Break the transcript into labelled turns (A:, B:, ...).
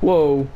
A: Whoa.